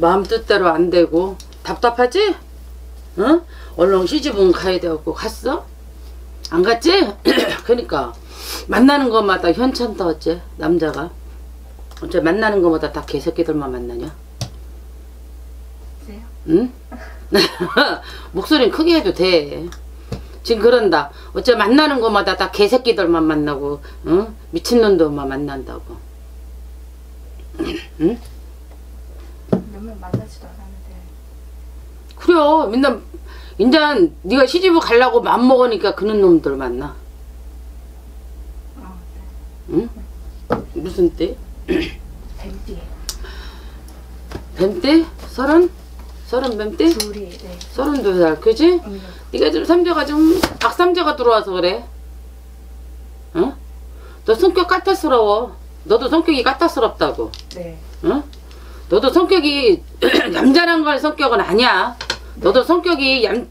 마음 뜻대로 안 되고 답답하지? 응? 얼른 시집은 가야 되고 갔어? 안 갔지? 그러니까 만나는 것마다 현찮다 어째 남자가 어째 만나는 것마다 다 개새끼들만 만나냐? 응? 목소리는 크게 해도 돼. 지금 그런다. 어째 만나는 것마다 다 개새끼들만 만나고, 응? 미친놈들만 만난다고. 응? 만나지도 않았는데 그래요. 맨날, 인자 네가 시집을 가려고 맘 먹으니까 그런 놈들 만나. 어, 응? 무슨 때? 네. 뱀띠 뱀때? 서른? 서른 뱀때? 둘이 네 서른 두 살, 그지? 음, 네가 좀 삼자가 좀 박삼자가 들어와서 그래. 응? 너 성격 까탈스러워. 너도 성격이 까탈스럽다고. 네 응? 너도 성격이 얌전한 걸 성격은 아니야. 너도 성격이 얌,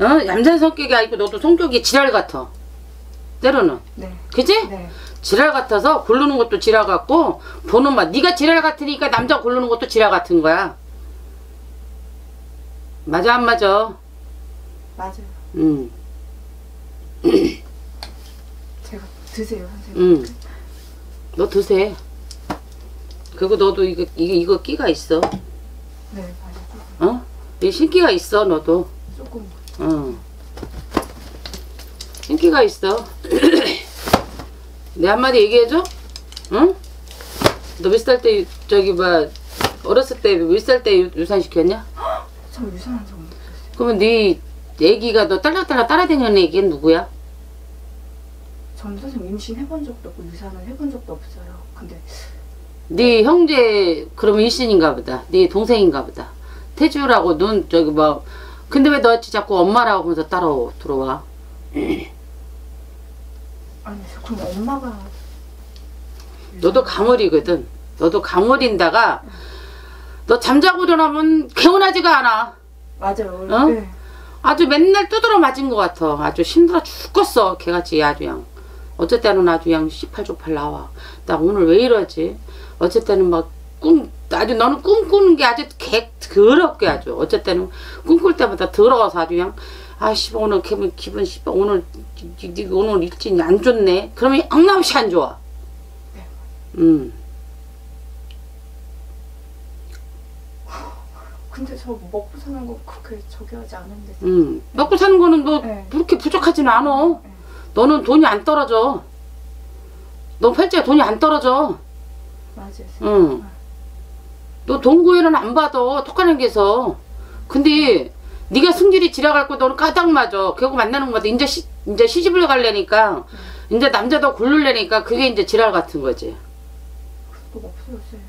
어? 얌전한 성격이 아니고 너도 성격이 지랄 같아. 때로는. 네, 그지? 네. 지랄 같아서 고르는 것도 지랄 같고 보는 맛. 네가 지랄 같으니까 남자 고르는 것도 지랄 같은 거야. 맞아 안 맞아? 맞아요 응. 제가 드세요 선생님 응. 너 드세. 그리고 너도 이거 이거 이거 끼가 있어. 네 어? 이 신기가 있어 너도. 조금 어. 신기가 있어. 내 한마디 얘기해줘? 응? 너 몇 살 때 저기 뭐 어렸을 때 몇 살 때 유산 시켰냐? 저 유산한 적 없었어요 그러면 네 애기가 너 딸랑딸랑 따라다니는 애기는 누구야? 전 선생님 임신 해본 적도 없고 유산을 해본 적도 없어요 근데 네 형제 그러면 일신인가 보다. 네 동생인가 보다. 태주라고 넌 저기 뭐 근데 왜너 자꾸 엄마라고 하면서 따라 들어와? 아니 그럼 엄마가 너도 강월이거든. 너도 강월인다가 너 잠자고 일어나면 개운하지가 않아. 맞아요 어? 네. 아주 맨날 두드러 맞은 것 같아. 아주 힘들어 죽겠어. 개같이 아주. 어쩔 때는 아주 그냥 씨팔조팔 나와. 나 오늘 왜 이러지? 때는 막 꿈, 아주 너는 꿈꾸는 게 아주 개, 더럽게 아주. 때는 꿈꿀 때마다 더러워서 아주 그냥, 아, 씨발, 오늘 기분, 기분, 씨발, 오늘, 니- 니- 오늘 일진이 안 좋네. 그러면 악나무시 안 좋아. 네. 음. 근데 저 먹고 사는 거 그렇게 저기 하지 않은데 음. 먹고 사는 거는 너 네. 그렇게 부족하지는 않아. 네. 너는 돈이 안 떨어져. 너 팔자에 돈이 안 떨어져. 맞아요 응. 너 동구에는 안 받아. 톡하는 게서. 근데 네가 승질이 지나갈 거 너는 까딱 맞아. 결국 만나는 거마다 이제 시, 이제 시집을 가려니까 이제 남자도 고르려니까 그게 이제 지랄 같은 거지. 또 없어졌어요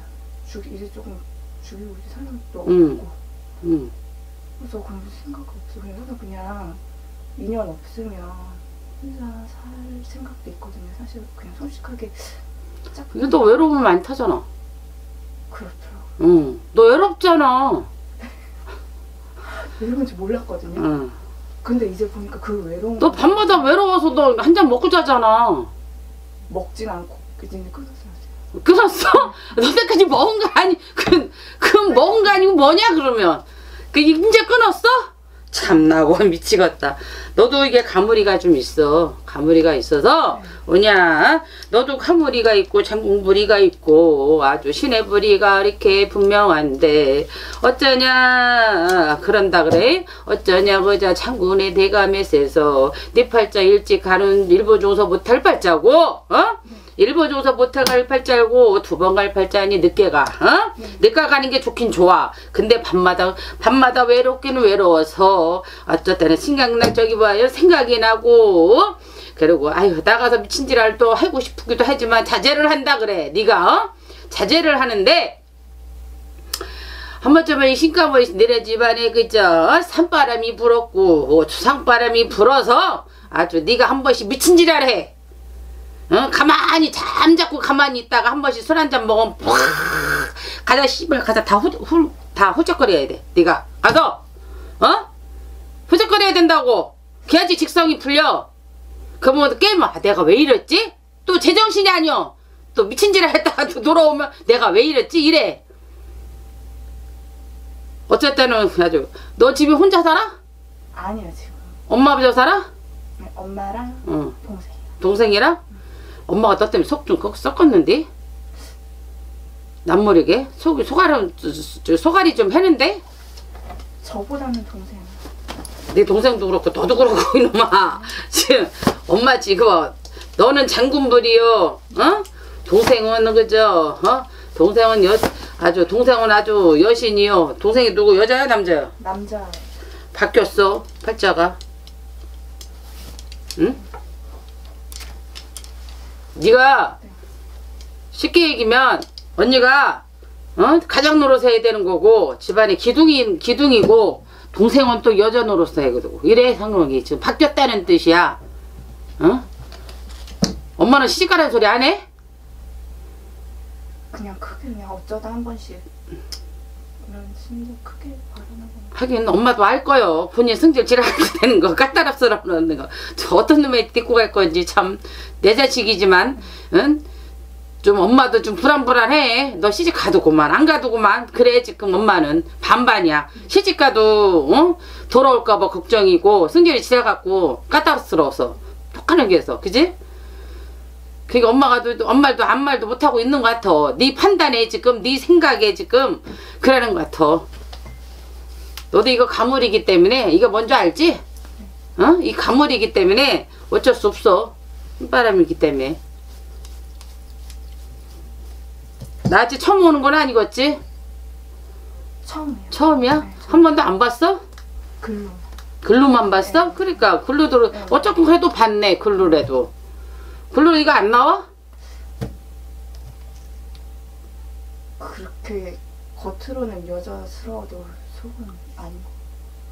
죽이 이제 조금 죽이고 이제 사람도 음. 없고 응. 그래서 그런 생각 없어 그냥 저는 그냥 인연 없으면 혼자 살 생각도 있거든요 사실 그냥 솔직하게 짝 근데 너 외로우면 많다잖아. 그렇더라고요 응. 너 외롭잖아. 왜 이런지 몰랐거든요 응. 근데 이제 보니까 그 외로운 너거 밤마다 외로워서 너 한 잔 먹고 자잖아. 먹진 않고 이제 끊었어요 끊었어? 너네까지 먹은 거 아니, 그, 그 먹은 거 아니고 뭐냐, 그러면. 그, 이제 끊었어? 참나고 미치겠다. 너도 이게 가무리가 좀 있어. 가무리가 있어서, 뭐냐, 너도 가무리가 있고, 장궁부리가 있고, 아주 신의 부리가 이렇게 분명한데, 어쩌냐, 그런다 그래? 어쩌냐, 그자 장군의 대감에서, 네 팔자 일찍 가는 일부 조서 못할 팔자고, 어? 일부 조서 못할 갈 팔자고 두 번 갈 팔자니 늦게 가. 어? 늦게 가는 게 좋긴 좋아. 근데 밤마다 밤마다 외롭기는 외로워서 어쩔 때는 생각나 저기 봐요 생각이 나고 그리고 아유 나가서 미친짓을 또 하고 싶기도 하지만 자제를 한다 그래. 네가 어? 자제를 하는데 한 번쯤은 이 신가모이 내려 집안에 그저 산바람이 불었고 주상바람이 불어서 아주 네가 한 번씩 미친짓을 해. 어? 가만히 잠자고 가만히 있다가 한 번씩 술 한 잔 먹으면 푹 가다 씨발 가다 다 후, 후, 다 후적거려야 돼 네가 가서 어? 후적거려야 된다고 그래야지 직성이 풀려 그러면 게임 아 내가 왜 이랬지? 또 제정신이 아니여 또 미친 짓을 했다가 또 돌아오면 내가 왜 이랬지? 이래 어쨌든 아주 너 집에 혼자 살아? 아니요 지금 엄마 아버지 살아? 네, 엄마랑 응. 동생. 동생이랑? 엄마가 너 때문에 속 좀 썩었는데? 남모르게? 속이 소가리 소가리 좀 했는데? 저보다는 동생. 네 동생도 그렇고 너도 그렇고 이놈아. 지금 엄마 지금 너는 장군불이요. 어? 동생은 그저 어? 동생은 여 아주 동생은 아주 여신이요. 동생이 누구? 여자야 남자야 남자. 바뀌었어? 팔자가? 응 네가 쉽게 얘기면 언니가 어? 가장 노릇 해야 되는 거고 집안에 기둥이 기둥이고 동생은 또 여자 노릇 해야 되고. 이래 상황이 지금 바뀌었다는 뜻이야. 어? 엄마는 시집가라는 소리 안 해? 그냥 크게 그냥 어쩌다 한 번씩. 그런 심도 크게. 하긴 엄마도 알 거요. 본인 승질 지랄하게 되는 거, 까따랍스럽는 거. 저 어떤 놈에 데리고 갈 건지 참 내 자식이지만, 응? 좀 엄마도 좀 불안불안해. 너 시집 가두고만 안 가두고만 그래 지금 엄마는 반반이야. 시집 가도 어? 돌아올까 봐 걱정이고 승질이 지나갖고 까따스러워서 똑하는 게서 그지? 그니까 엄마가 또 엄마도 아무 말도 못하고 있는 것 같아. 네 판단에 지금 네 생각에 지금 그러는 것 같아. 너도 이거 가물이기 때문에 이거 뭔지 알지? 어? 이 가물이기 때문에 어쩔 수 없어. 흰바람이기 때문에. 나 아직 처음 오는 건 아니겠지? 처음이에요. 처음이야? 네, 한 번도 안 봤어? 글로. 글로만 봤어? 그러니까 글로도 네. 어쨌든 그래도 봤네 글로라도. 글로 이거 안 나와? 그렇게 겉으로는 여자스러워도 속은 아닌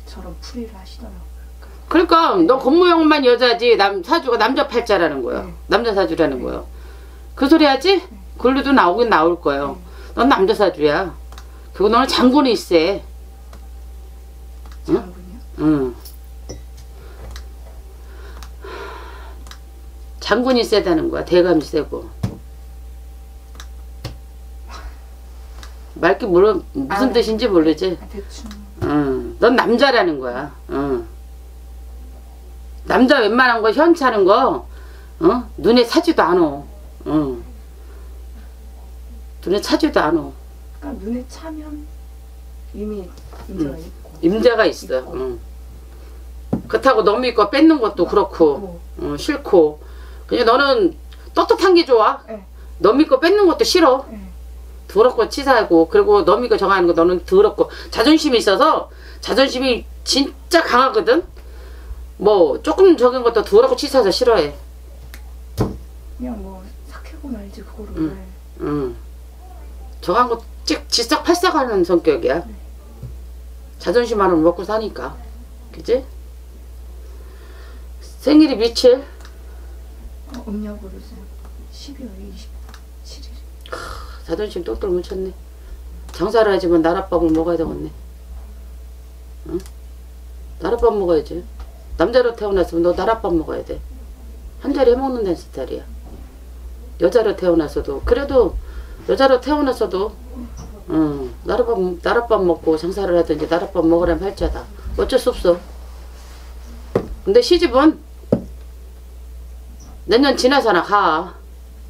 것처럼 풀이를 하시더라고요. 그러니까 너 겉모양만 여자지 남 사주가 남자 팔자라는 거야. 네. 남자 사주라는 네. 거야. 그 소리 하지? 글로도 나오긴 나올 거예요. 넌 남자 사주야. 그리고 너는 장군이 있어. 장군이요? 응. 장군이 세다는 거야. 대감이 세고. 말기 모르 무슨 아, 뜻인지 모르지. 아, 대충. 응. 넌 남자라는 거야. 응. 남자 웬만한 거 현차는 거, 어? 눈에 차지도 않어. 응. 눈에 차지도 않어. 그러니까 눈에 차면 이미 문제가 음. 있고. 임자가 있어. 있고. 응. 그렇다고 너무 있고 뺏는 것도 그렇고, 뭐, 어, 싫고. 그냥 너는 떳떳한 게 좋아. 네. 너 믿고 뺏는 것도 싫어. 네. 더럽고 치사하고 그리고 너 믿고 정하는 거 너는 더럽고 자존심이 있어서 자존심이 진짜 강하거든. 뭐 조금 적은 것도 더럽고 치사해서 싫어해. 그냥 뭐 삭히고 말지 그거를 음. 응. 저한 거 찍, 지싹팔싹 하는 성격이야. 자존심 하나 먹고 사니까. 그지? 생일이 며칠? 어, 음력으로 12월 27일. 자존심 똘똘 뭉쳤네. 장사를 하지만 나랏밥을 먹어야 되겠네. 응? 나랏밥 먹어야지. 남자로 태어났으면 너 나랏밥 먹어야 돼. 한 자리 해먹는다는 스타일이야. 여자로 태어났어도 그래도 여자로 태어났어도 응, 나랏밥 나랏밥 먹고 장사를 하든지 나랏밥 먹으라는 팔자다. 어쩔 수 없어. 근데 시집은 내년 지나서나 가.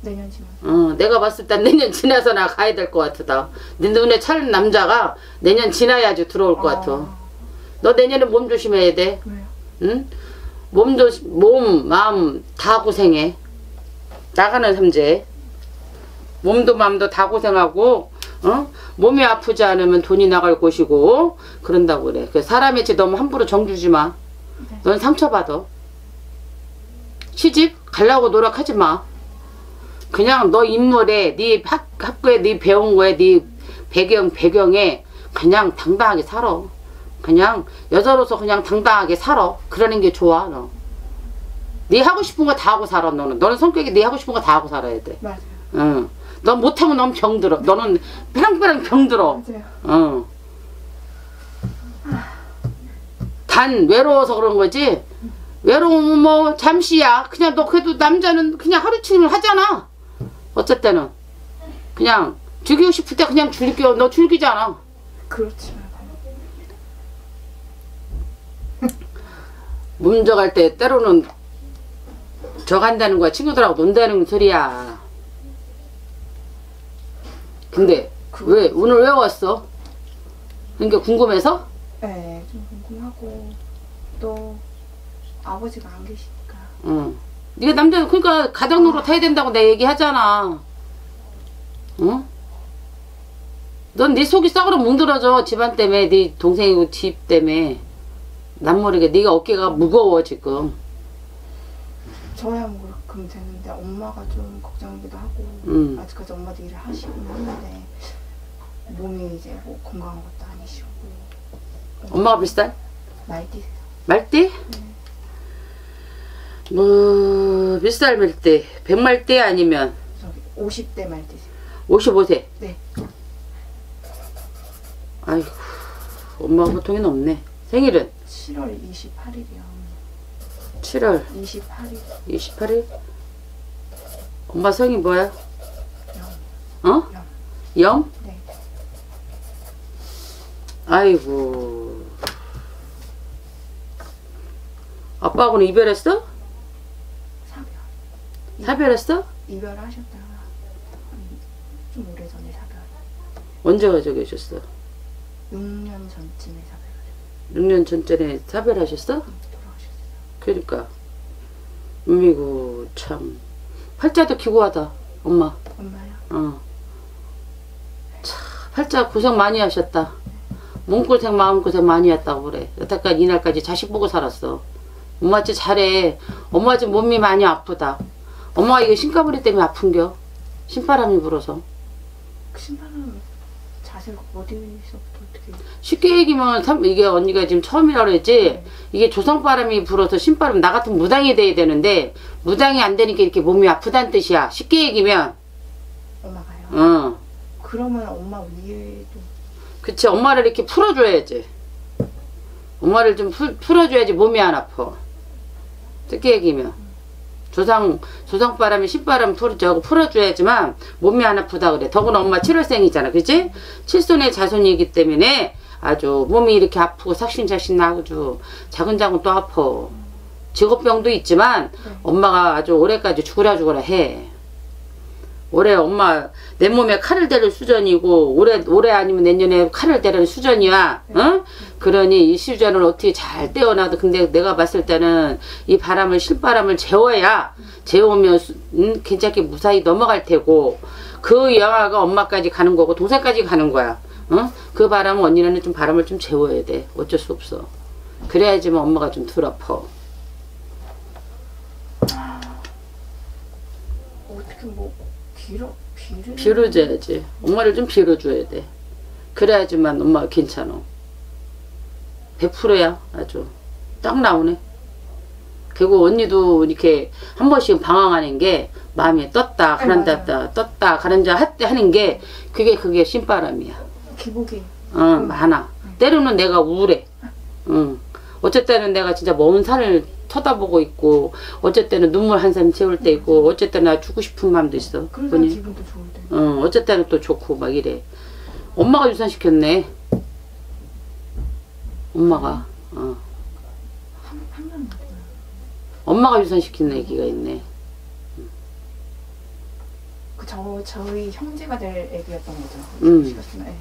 내년 지만. 어, 내가 봤을 땐 내년 지나서 나 가야 될 것 같다. 네 눈에 차는 남자가 내년 지나야지 들어올 것 같아. 너 내년에 몸 조심해야 돼. 왜요? 응? 몸 조심, 몸, 마음 다 고생해. 나가는 삼재. 몸도 마음도 다 고생하고, 어? 몸이 아프지 않으면 돈이 나갈 곳이고, 그런다고 그래. 그 사람의 지 너무 함부로 정주지 마. 네. 넌 상처받아. 시집 가려고 노력하지 마. 그냥 너 인물에, 네 학, 학교에 네 배운 거에, 네 배경, 배경에 그냥 당당하게 살아. 그냥 여자로서 그냥 당당하게 살아. 그러는 게 좋아, 너. 네 하고 싶은 거 다 하고 살아, 너는. 너는 성격이 네 하고 싶은 거 다 하고 살아야 돼. 맞아요. 응. 넌 못하면 넌 병들어. 너는 페랑페랑 병들어. 맞아요. 어. 단 외로워서 그런 거지. 외로우면 뭐 잠시야. 그냥 너 그래도 남자는 그냥 하루치기를 하잖아. 어쨌든 그냥 즐기고 싶을 때 그냥 즐겨. 너 즐기잖아. 그렇지. 문적할 때 때로는 저간다는 거야. 친구들하고 논다는 소리야. 근데 그, 왜 오늘 왜 왔어? 그러니까 궁금해서? 네, 좀 궁금하고 또 아버지가 안 계시니까. 응. 네가 남자 그러니까 가정 노릇 해야 된다고 내 얘기하잖아. 응? 넌네 속이 썩으로 뭉들어져 집안 때문에 네 동생이고 집 때문에 난 모르게 네가 어깨가 무거워 지금. 저야 뭐 그럼 되는데 엄마가 좀 걱정이기도 하고 음. 아직까지 엄마도 일을 하시긴 하는데 몸이 이제 뭐 건강한 것도 아니시고 엄마가 몇 살? 말띠세요. 말띠? 뭐, 몇 살 말띠? 백말띠 아니면 저기 50대 말띠세요. 55세? 네. 아이고, 엄마가 보통이 없네. 생일은 7월 28일이요. 7월 28일 28일? 엄마 성이 뭐야? 영. 어? 영. 영? 네. 아이고. 아빠하고는 이별했어? 사별. 사별했어? 이별하셨다가 한좀 오래전에 사별. 언제 가져 계셨어? 6년 전쯤에 사별. 6년 전전에 사별하셨어? 돌아가셨어요. 그러니까. 음이고, 참. 팔자도 기구하다, 엄마. 엄마요? 어. 참, 팔자 고생 많이 하셨다. 몸고생, 마음고생 많이 했다고 그래. 여태까지 이날까지 자식 보고 살았어. 엄마 진짜 잘해. 엄마 지금 몸이 많이 아프다. 엄마가 이거 신가부리 때문에 아픈겨. 신바람이 불어서. 그 신발은 자세가 어디서부터 어떻게 쉽게 얘기하면 참 이게 언니가 지금 처음이라고 그랬지? 이게 조상바람이 불어서 신바람 나 같은 무당이 돼야 되는데 무당이 안 되니까 이렇게 몸이 아프다는 뜻이야. 쉽게 얘기면. 엄마가요? 어. 그러면 엄마 위에도 그치 엄마를 이렇게 풀어줘야지. 엄마를 좀 풀, 풀어줘야지 몸이 안 아파. 쉽게 얘기면 조상 조상바람이 신바람 풀 저거 풀어줘야지만 몸이 안 아프다 그래 더구나 엄마 7월생이잖아 그지 칠손의 자손이기 때문에 아주 몸이 이렇게 아프고 삭신삭신 나고 작은 작은 또 아파 직업병도 있지만 네. 엄마가 아주 올해까지 죽으라 죽으라 해 올해 엄마 내 몸에 칼을 대를 수전이고 올해 올해 아니면 내년에 칼을 대는 수전이야. 어? 그러니 이 수전을 어떻게 잘 떼어놔도 근데 내가 봤을 때는 이 바람을 실바람을 재워야 재우면 수- 음, 괜찮게 무사히 넘어갈 테고 그 영화가 엄마까지 가는 거고 동생까지 가는 거야. 어? 그 바람은 언니는 좀 바람을 좀 재워야 돼. 어쩔 수 없어. 그래야지만 엄마가 좀 덜 아파. 어떻게 뭐 빌어 빌을 빌어줘야지. 엄마를 좀 빌어줘야 돼. 그래야지만 엄마가 괜찮아. 100%야, 아주. 딱 나오네. 그리고 언니도 이렇게 한 번씩 방황하는 게 마음이 떴다, 네, 가란다, 떴다, 가란다 하는 게 그게 그게 신바람이야. 기복이 어, 많아. 때로는 내가 우울해. 응. 때는 내가 진짜 먼 산을 쳐다보고 있고, 때는 눈물 한 샘 채울 때 있고, 때는 나 죽고 싶은 마음도 있어. 본인. 기분도 좋을 때 어, 때는 또 좋고 막 이래. 엄마가 유산시켰네. 엄마가. 어. 엄마가 유산시킨 얘기가 있네. 그 저 저희 형제가 될 애기였던 거죠. 음. 시켰으면, 예.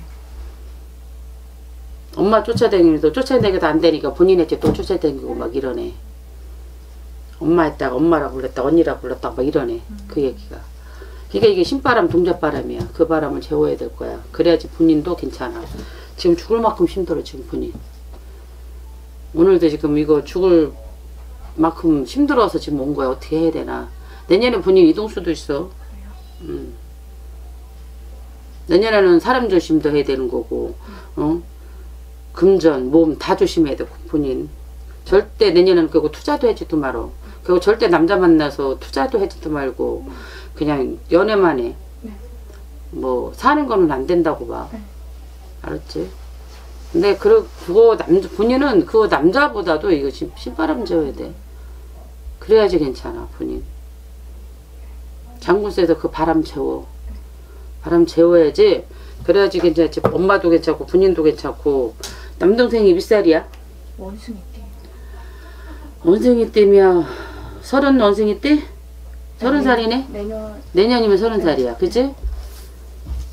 엄마 쫓아다니면서 쫓아다니기도 안 되니까 본인의 집또 쫓아다니고 막 이러네. 엄마 했다가 엄마라 불렀다 언니라 불렀다 막 이러네. 그 얘기가. 그러니까 이게 신바람 동자바람이야. 그 바람을 재워야 될 거야. 그래야지 본인도 괜찮아. 지금 죽을 만큼 힘들어 지금 본인. 오늘도 지금 이거 죽을 만큼 힘들어서 지금 온 거야. 어떻게 해야 되나. 내년에 본인 이동 수도 있어. 음. 내년에는 사람 조심도 해야 되는 거고, 어? 금전, 몸 다 조심해야 돼, 본인. 절대 내년에는 그리고 투자도 하지도 말어. 그리고 절대 남자 만나서 투자도 하지도 말고, 그냥 연애만 해. 네. 뭐, 사는 거는 안 된다고 봐. 네. 알았지? 근데, 그, 그거 남자, 본인은 그거 남자보다도 이거 신- 신바람 재워야 돼. 그래야지 괜찮아, 본인. 장군세에서 그 바람 재워. 바람 재워야지. 그래야지 괜찮지. 엄마도 괜찮고, 본인도 괜찮고. 남동생이 몇 살이야? 원숭이띠. 원생이 때면 서른 원생이 때? 서른 살이네? 내년 내년이면 서른 살이야. 그지?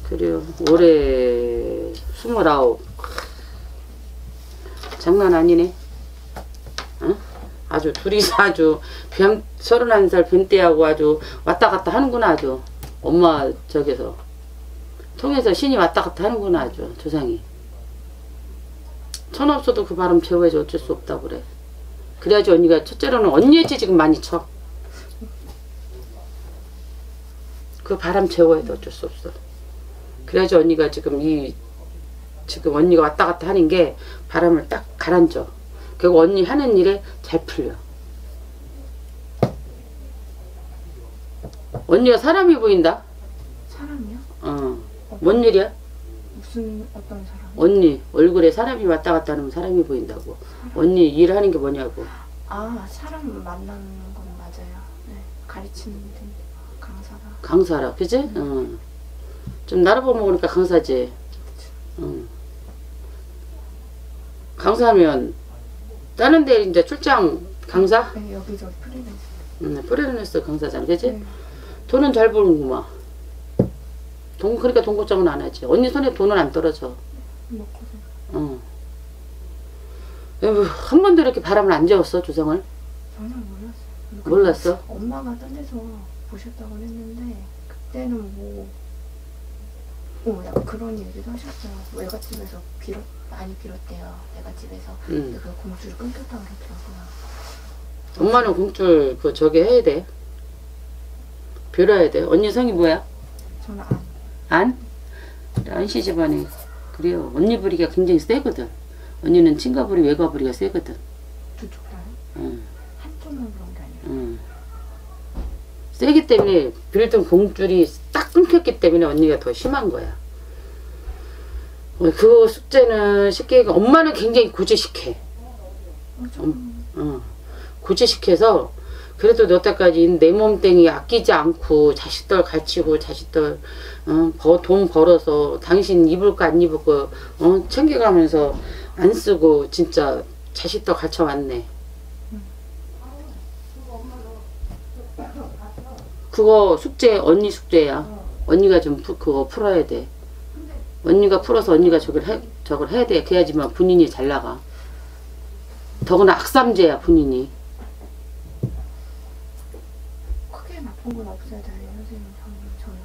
그래요. 올해 스물아홉. 장난 아니네. 응? 아주 둘이서 아주 변, 서른한 살 변태하고 아주 왔다 갔다 하는구나 아주. 엄마 저기서 통해서 신이 왔다 갔다 하는구나 아주 조상이. 천 없어도 그 바람 채워야지 어쩔 수 없다 그래. 그래야지 언니가 첫째로는 언니였지 지금 많이 쳐. 그 바람 돼 어쩔 수 없어. 그래야지 언니가 지금 이 지금 언니가 왔다 갔다 하는 게 바람을 딱 가라앉혀. 그리고 언니 하는 일에 잘 풀려. 언니가 사람이 보인다. 사람이요? 어. 뭔 일이야? 무슨 어떤 사람? 언니 얼굴에 사람이 왔다 갔다 하면 사람이 보인다고. 언니 일하는 게 뭐냐고. 아 사람 만나는 건 맞아요. 네. 가르치는 데 강사가. 강사라, 그지? 어. 좀 나라보면 보니까 강사지. 어. 강사면 다른 데 이제 출장 강사? 네 여기저기 프리랜서. 응, 프리랜서 강사잖아, 그지? 네. 돈은 잘 버는구만. 돈 그러니까 돈 걱정은 안 하지. 언니 손에 돈은 안 떨어져. 먹고 어. 에휴, 한 번도 이렇게 바람을 안 재웠어 조상을? 전혀 몰랐어요. 몰랐어? 엄마가 딴 데서 보셨다고 했는데 그때는 뭐 어, 약간 그런 얘기도 하셨어요. 뭐 외갓집에서 빌었 많이 빌었대요. 외갓집에서 응. 근데 그 공주를 끊겼다 그러더라고요. 엄마는 공줄 그 저기 해야 돼. 빌어야 돼. 언니 성이 뭐야? 저는 안 안? 안씨 집안에 그래요. 언니 부리가 굉장히 세거든. 언니는 친가 부리, 외가 부리가 세거든. 두쪽 다요. 응, 한쪽만 그런 게 아니라 응. 세기 때문에 빌던 공줄이 딱 끊겼기 때문에 언니가 더 심한 거야. 어, 그 숙제는 쉽게 엄마는 굉장히 고지식해. 어, 좀 어, 고지식해서 그래도 여태까지 내 몸땡이 아끼지 않고 자식들 가르치고 자식들 어, 버- 돈 벌어서 당신 입을 거 안 입을 거 어, 챙겨가면서 안 쓰고 진짜 자식들 가르쳐 왔네. 그거 숙제 언니 숙제야. 언니가 좀 푸- 그거 풀어야 돼. 언니가 풀어서 언니가 저걸 해 저걸 해야 돼. 그래야지만 본인이 잘 나가. 더구나 악삼제야 본인이. 크게 나쁜 건 없어야 돼요, 선생님. 저는 저는.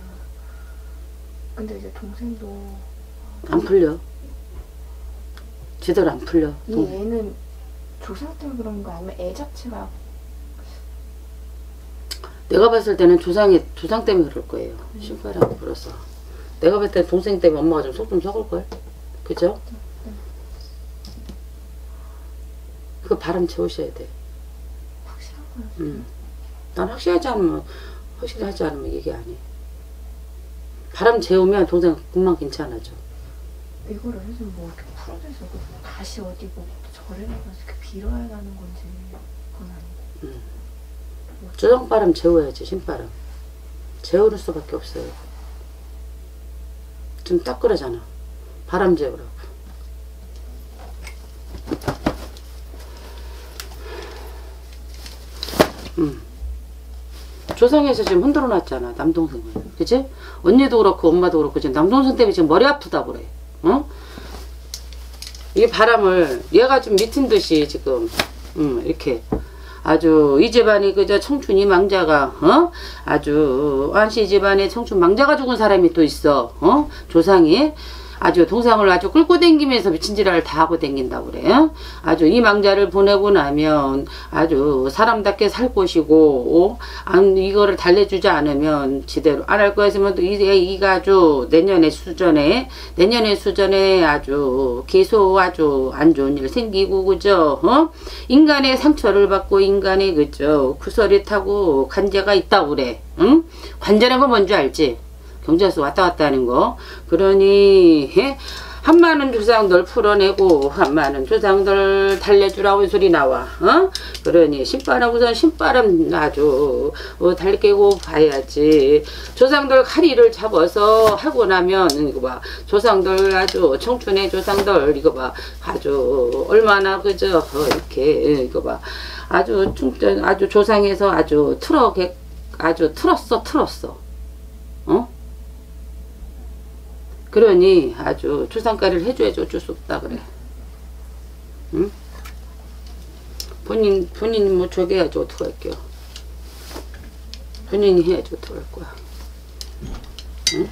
근데 이제 동생도 안 풀려. 제대로 안 풀려. 이 동- 애는 조상 때문에 그런 거 아니면 애 자체가 내가 봤을 때는 조상이 조상 때문에 그럴 거예요. 신바람 불어서. 내가 봤을 때 동생 때문에 엄마가 좀 속 좀 썩을 걸. 그죠? 그 바람 채우셔야 돼. 확실한 거예요. 음. 난 확실하지 않으면 확실하지 않으면 얘기 안 해. 바람 재우면 동생 금방 괜찮아져. 이거를 해서 뭐 이렇게 풀어내서 그 다시 어디 뭐 절에 나가서 이렇게 빌어야 하는 건지 그건 아니고 조정바람 재워야지 신바람. 재우는 수밖에 없어요. 좀딱 그러잖아. 바람 재우라고. 음. 조상에서 지금 흔들어 놨잖아 남동생을 그치? 언니도 그렇고 엄마도 그렇고 지금 남동생 때문에 지금 머리 아프다 그래 어? 이 바람을 얘가 좀 미친 듯이 지금 음, 이렇게 아주 이 집안이 그저 청춘이 망자가 어? 아주 안씨 집안에 청춘 망자가 죽은 사람이 또 있어 어? 조상이 아주 동상을 아주 끌고 댕기면서 미친 짓을 다 하고 댕긴다고 그래 어? 아주 이 망자를 보내고 나면 아주 사람답게 살 것이고 어? 안 이거를 달래주지 않으면 지대로 안 할 거였으면 또 이, 이가 아주 내년에 수전에 내년에 수전에 아주 계속 아주 안 좋은 일 생기고 그죠 어? 인간의 상처를 받고 인간의 그죠 구설이 타고 관제가 있다고 그래 응? 관제란 건 뭔지 알지 경제에서 왔다 갔다 하는 거. 그러니 예? 한 많은 조상들 풀어내고 한 많은 조상들 달래주라고 소리 나와. 어? 그러니 신바람 우선 신바람 아주 어, 달깨고 봐야지. 조상들 카리를 잡아서 하고 나면 이거 봐. 조상들 아주 청춘의 조상들 이거 봐. 아주 얼마나 그저 어, 이렇게 이거 봐. 아주 충전 아주 조상에서 아주 틀어게 아주 틀었어 틀었어. 어 그러니 아주 조상가리를 해줘야지 어쩔 수 없다 그래. 응? 본인 본인이 뭐 저기 해야지 어떡할게요. 본인이 해야지 어떡할 거야. 응?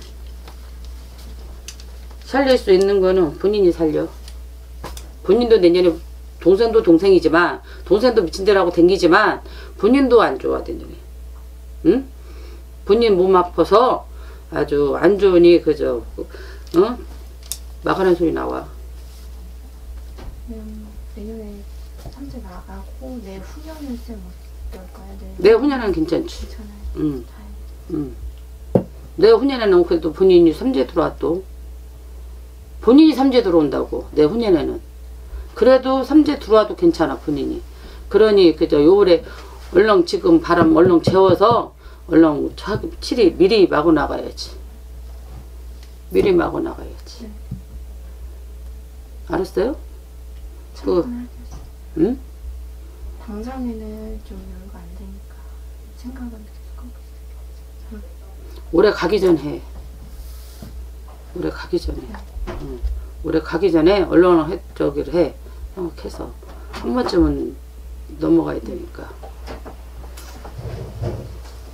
살릴 수 있는 거는 본인이 살려. 본인도 내년에 동생도 동생이지만 동생도 미친 대로 하고 댕기지만 본인도 안 좋아 내년에. 응? 본인 몸 아파서 아주 안 좋으니 그저 어? 막하는 소리 나와 그냥 내년에 삼재 나가고 내 후년은 쌤 어떨까요? 내, 내 후년에는 괜찮지 괜찮아요. 응, 다행. 응. 내 후년에는 그래도 본인이 삼재 들어왔도 본인이 삼재 들어온다고 내 후년에는 그래도 삼재 들어와도 괜찮아 본인이 그러니 그저 요월에 얼렁 지금 바람 얼렁 재워서 얼렁 차- 칠이 미리 마구 나가야지 미리 마구 나가야지 네. 알았어요? 할게요. 응? 당장에는 좀 여유가 안 되니까 생각은 계속 하고 있어요. 올해 가기 전에 올해 가기 전에 응. 올해 가기 전에 얼른 해, 저기를 해 생각해서 한 번쯤은 넘어가야 되니까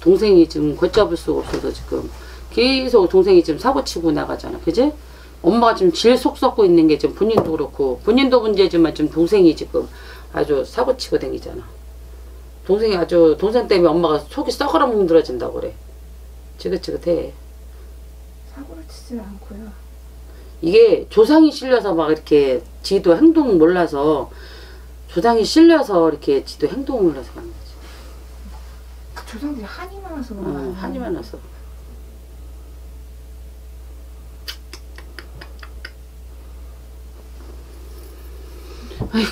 동생이 지금 걷잡을 수가 없어서 지금 계속 동생이 지금 사고치고 나가잖아 그지? 엄마가 지금 제일 속 썩고 있는 게 지금 본인도 그렇고 본인도 문제지만 지금 동생이 지금 아주 사고치고 다니잖아 동생이 아주 동생 때문에 엄마가 속이 썩어라 뭉들어진다고 그래 지긋지긋해 사고를 치지는 않고요. 이게 조상이 실려서 막 이렇게 지도 행동 몰라서 조상이 실려서 이렇게 지도 행동 몰라서 가는 거지. 그 조상들이 한이 많아서 그런 어. 한이 많아서. 아이고.